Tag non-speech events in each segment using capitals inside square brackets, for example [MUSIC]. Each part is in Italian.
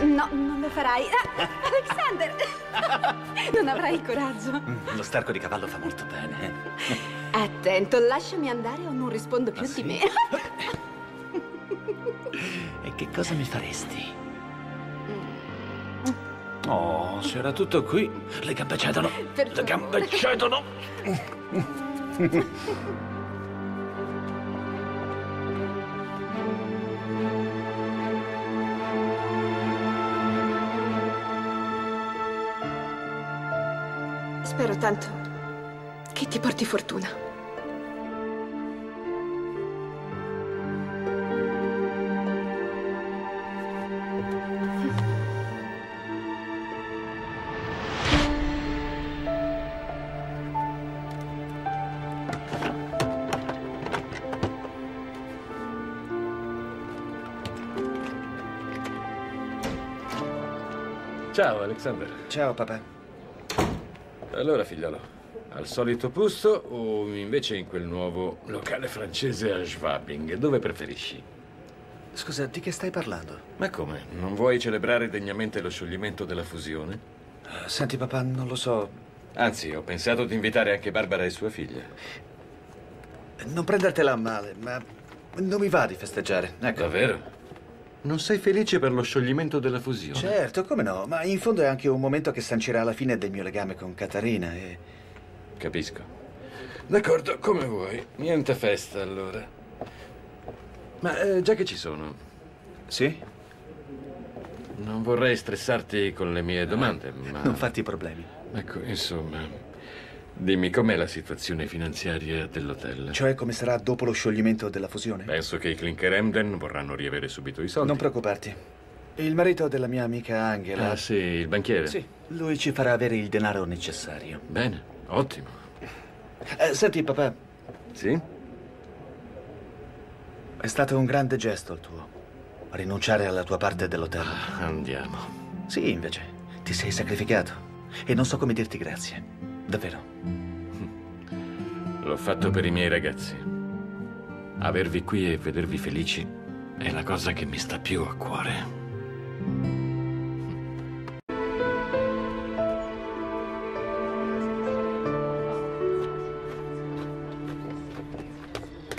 Eh, no, non lo farai. Ah, Alexander! [LAUGHS] non avrai il coraggio. Mm, Lo starco di cavallo fa molto bene. Attento, lasciami andare o non rispondo più Ah, di sì? me. [LAUGHS] E che cosa mi faresti? Oh, c'era tutto qui. Le gambe cedono. Le gambe cedono. [LAUGHS] Spero tanto che ti porti fortuna. Ciao, Alexander. Ciao papà. Allora, figliolo, al solito posto o invece in quel nuovo locale francese a Schwabing? Dove preferisci? Scusa, di che stai parlando? Ma come? Non vuoi celebrare degnamente lo scioglimento della fusione? Eh, Senti papà, non lo so. Anzi, ho pensato di invitare anche Barbara e sua figlia. Non prendertela a male, ma non mi va di festeggiare. Ecco. Davvero? Non sei felice per lo scioglimento della fusione? Certo, come no, ma in fondo è anche un momento che sancirà la fine del mio legame con Catarina e... Capisco. D'accordo, come vuoi. Niente festa, allora. Ma eh, già che ci sono, Sì? non vorrei stressarti con le mie domande, ma... Non fatti problemi. Ecco, insomma, dimmi com'è la situazione finanziaria dell'hotel. Cioè come sarà dopo lo scioglimento della fusione? Penso che i Clinker Emden vorranno riavere subito i soldi. Non preoccuparti. Il marito della mia amica Angela... Ah, sì, il banchiere? Sì, lui ci farà avere il denaro necessario. Bene, ottimo. Eh, senti papà, Sì? è stato un grande gesto il tuo. Rinunciare alla tua parte dell'hotel. Andiamo. Sì, invece, ti sei sacrificato. E non so come dirti grazie. Davvero. L'ho fatto per i miei ragazzi. Avervi qui e vedervi felici è la cosa che mi sta più a cuore.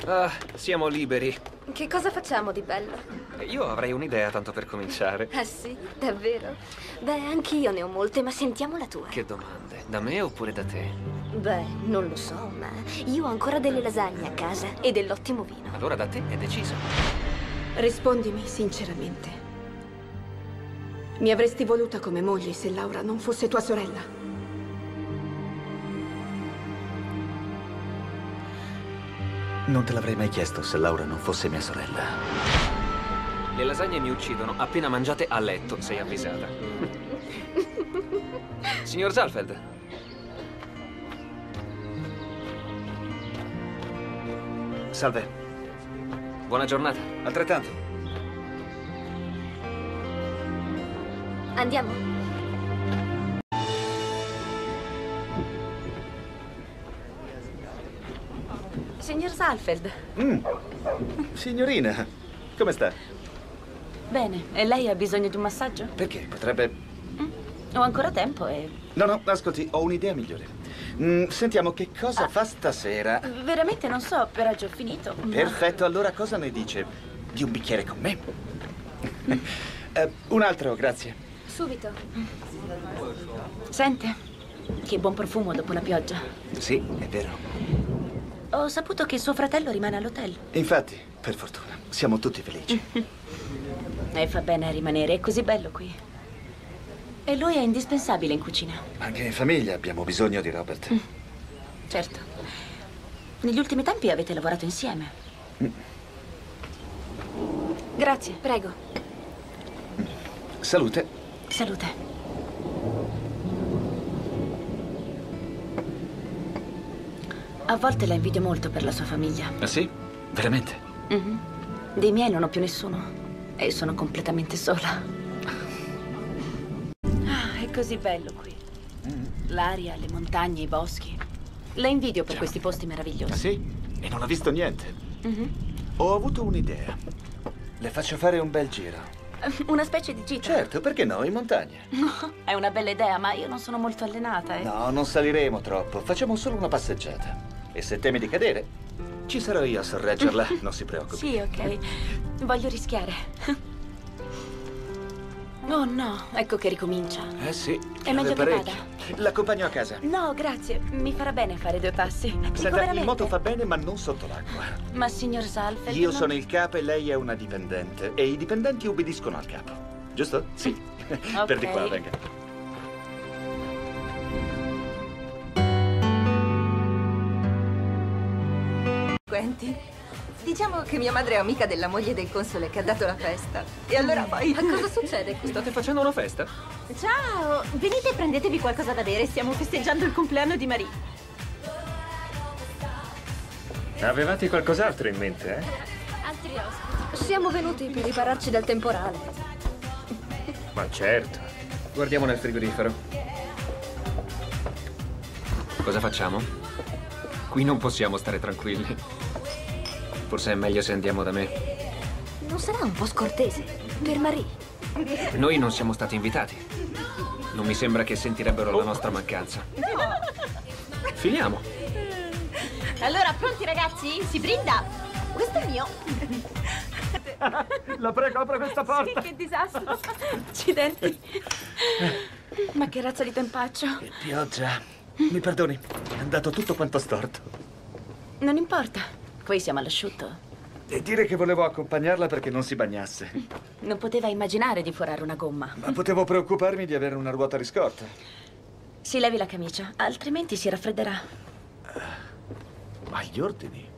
Ah, siamo liberi. Che cosa facciamo di bello? Io avrei un'idea tanto per cominciare. Ah sì, davvero? Beh, anch'io ne ho molte, ma sentiamo la tua. Che domande? Da me oppure da te? Beh, non lo so, ma io ho ancora delle lasagne a casa e dell'ottimo vino. Allora da te è deciso. Rispondimi sinceramente. Mi avresti voluta come moglie se Laura non fosse tua sorella? Non te l'avrei mai chiesto se Laura non fosse mia sorella. Le lasagne mi uccidono appena mangiate a letto, sei avvisata. [LAUGHS] Signor Zalfeld, Salve. buona giornata. Altrettanto. Andiamo? Signor Salfeld. Signorina, come sta? Bene, e lei ha bisogno di un massaggio? Perché? Potrebbe... Ho ancora tempo e... No, no, ascolti, ho un'idea migliore. Mm, sentiamo che cosa fa stasera. Veramente non so, per oggi ho finito. ma- Perfetto, allora cosa ne dice? Di un bicchiere con me? [LAUGHS] Eh, un altro, grazie. Subito. Sente, che buon profumo dopo la pioggia. Sì, è vero. Ho saputo che suo fratello rimane all'hotel. Infatti, per fortuna, siamo tutti felici. [LAUGHS] E fa bene a rimanere, è così bello qui. E lui è indispensabile in cucina. Anche in famiglia abbiamo bisogno di Robert. Certo. Negli ultimi tempi avete lavorato insieme. Grazie. Prego. Salute. Salute. A volte la invidio molto per la sua famiglia. Ah sì? Veramente? Mhm. Dei miei non ho più nessuno. E sono completamente sola. Così bello qui. L'aria, le montagne, i boschi. La invidio per questi posti meravigliosi. Ah sì? E non ha visto niente. Mhm. Ho avuto un'idea. Le faccio fare un bel giro. [LAUGHS] Una specie di gita. Certo, perché no? In montagna. [LAUGHS] È una bella idea, ma io non sono molto allenata, eh. No, non saliremo troppo. Facciamo solo una passeggiata. E se temi di cadere, ci sarò io a sorreggerla. [LAUGHS] Non si preoccupi. Sì, ok. Voglio rischiare. Oh no, ecco che ricomincia. Eh sì. È meglio che parecchio. vada. L'accompagno a casa. No, grazie. Mi farà bene fare due passi. Senta, il moto fa bene, ma non sotto l'acqua. Ma signor Salfeld... Io non- sono il capo e lei è una dipendente. E i dipendenti ubbidiscono al capo. Giusto? Sì. [LAUGHS] per di qua, venga. Quenti. Diciamo che mia madre è amica della moglie del console che ha dato la festa. E allora poi... Ma cosa succede qui? State facendo una festa? Ciao! Venite e prendetevi qualcosa da bere, stiamo festeggiando il compleanno di Marie. Avevate qualcos'altro in mente, eh? Altri ospiti. Siamo venuti per ripararci dal temporale. Ma certo. Guardiamo nel frigorifero. Cosa facciamo? Qui non possiamo stare tranquilli. Forse è meglio se andiamo da me. Non sarà un po' scortese? Per Marie. Noi non siamo stati invitati. Non mi sembra che sentirebbero la nostra mancanza. Filiamo. Allora, pronti ragazzi? Si brinda! Questo è mio. La prego, apra questa porta. Che disastro. Accidenti. Ma che razza di tempaccio. Che pioggia. Mi perdoni, è andato tutto quanto storto. Non importa. Qui siamo all'asciutto. E dire che volevo accompagnarla perché non si bagnasse. [LAUGHS] Non poteva immaginare di forare una gomma. Ma potevo preoccuparmi di avere una ruota riscorta. Si levi la camicia, altrimenti si raffredderà. Agli ordini.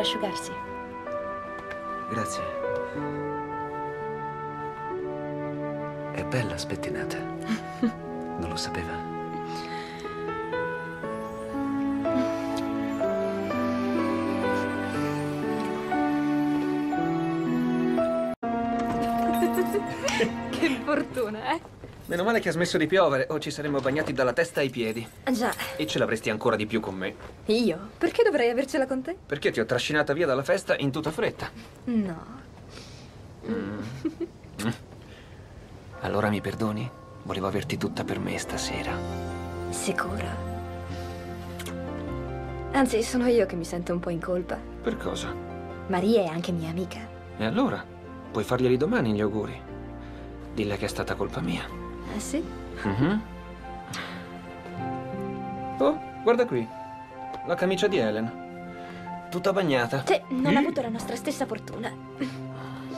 Asciugarsi. Grazie. È bella spettinata. Non lo sapeva. Che fortuna, eh? Meno male che ha smesso di piovere o ci saremmo bagnati dalla testa ai piedi. Già, E ce l'avresti ancora di più con me. Io? Perché dovrei avercela con te? Perché ti ho trascinata via dalla festa in tutta fretta. No. [LAUGHS] Allora mi perdoni? Volevo averti tutta per me stasera. Sicura? Anzi, sono io che mi sento un po' in colpa. Per cosa? Maria è anche mia amica. E allora? Puoi farglieli domani gli auguri. Dille che è stata colpa mia. Ah, sì? Mhm. Oh, guarda qui. La camicia di Helen. Tutta bagnata. sì, non ha avuto la nostra stessa fortuna.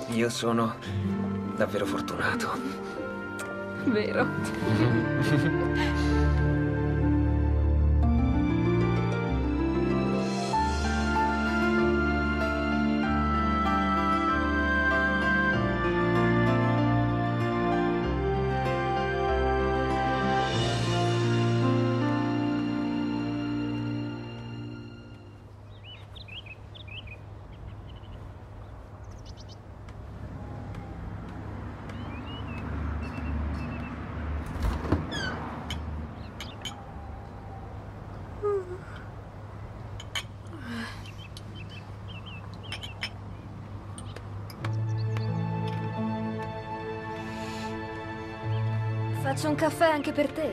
Io sono davvero fortunato. Vero. Faccio un caffè anche per te?